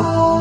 Oh.